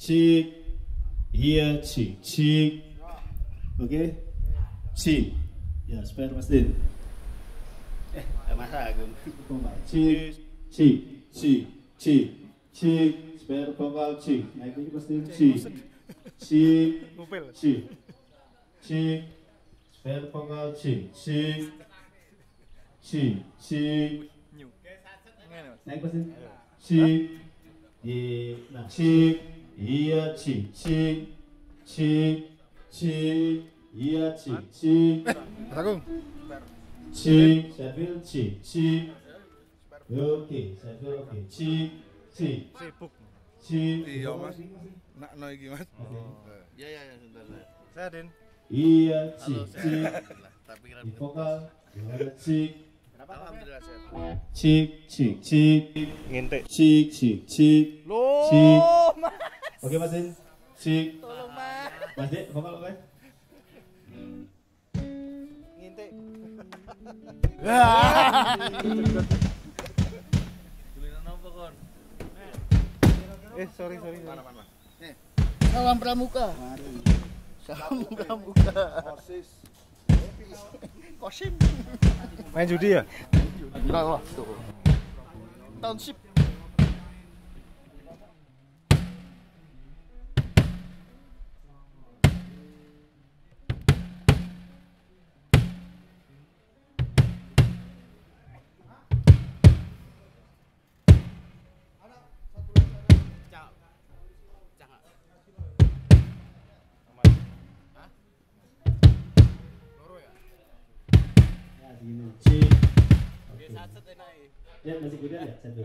cik. Iya cik. Cik. Oke? Okay? cik. Ya spare pastiin eh masa agung cik. Cik. Cik. Cik. Cik. Spare vokal cik. Naik lagi pastiin cik. Cik. Cik. Cik. Spare vokal cik. Cik. Cik. Cik. Naik pastiin cik. Di nah cik iya cik cik cik cik iya cik cik cik saya feel cik cik oke saya feel oke. Cik cik Sibuk. cik Iya, Mas. Nak no iki, Mas. ya ya ya sebentar Mas. Saya iya halo cik saya. Cik Lah, tapi kira di vokal gimana cik cik cik cik Ngintik. cik cik cik Loh, Cik. Oke mas Din cik Tolong, Mas. mas Dik vokal oke Ngintik. Tulisan apa kon Eh, sorry, sorry. mana mana Salam pramuka. Salam pramuka. Kosim. Main judi ya? Enggak lah tuh. Township. ya segini cik oke ya masih kemudian ya satu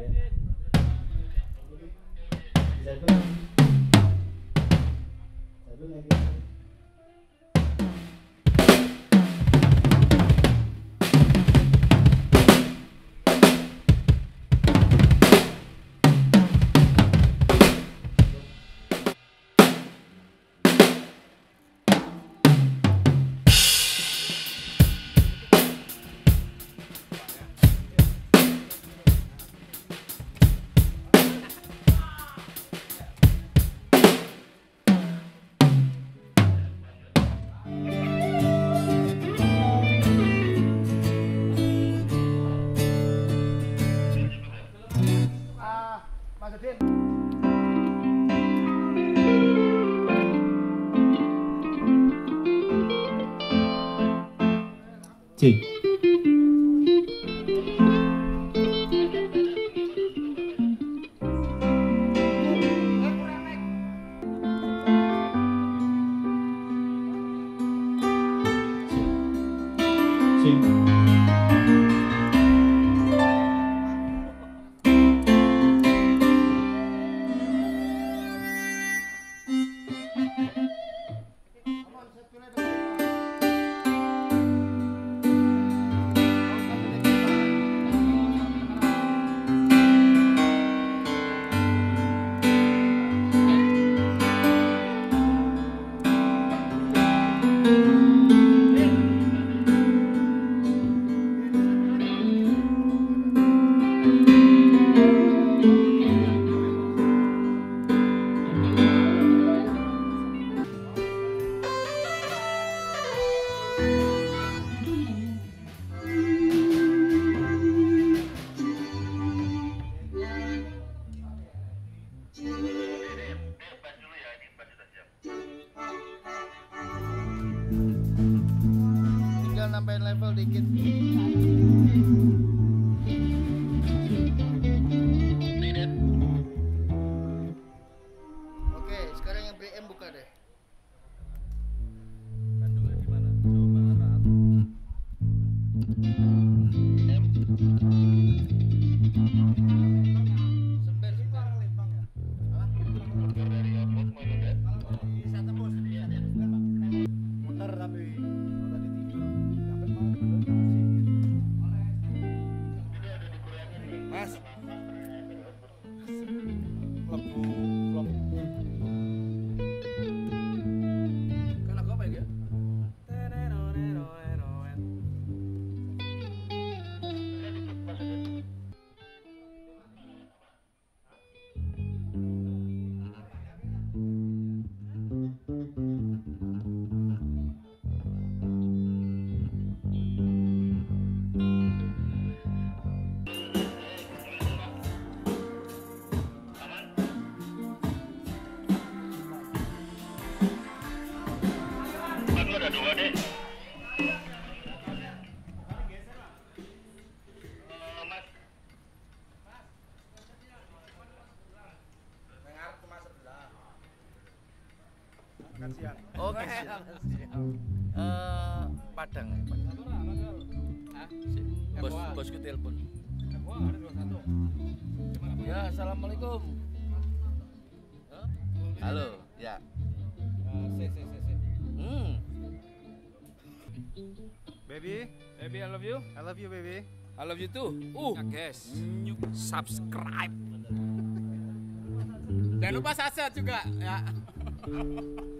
Is that good? Is that good? Hãy chị Thank you. Eh, Padang ya, Bos, bosku telepon. Ya, assalamualaikum. Halo, ya. Hmm. Baby, Baby, I love you. I love you baby. I love you too. Uh, guys, subscribe. Jangan lupa subscribe juga ya.